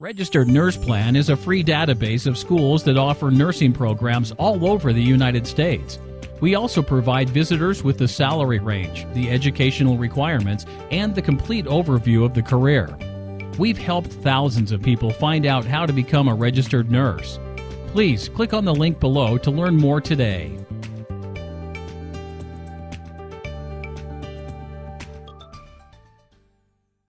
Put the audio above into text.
Registered Nurse Plan is a free database of schools that offer nursing programs all over the United States. We also provide visitors with the salary range, the educational requirements, and the complete overview of the career. We've helped thousands of people find out how to become a registered nurse. Please click on the link below to learn more today.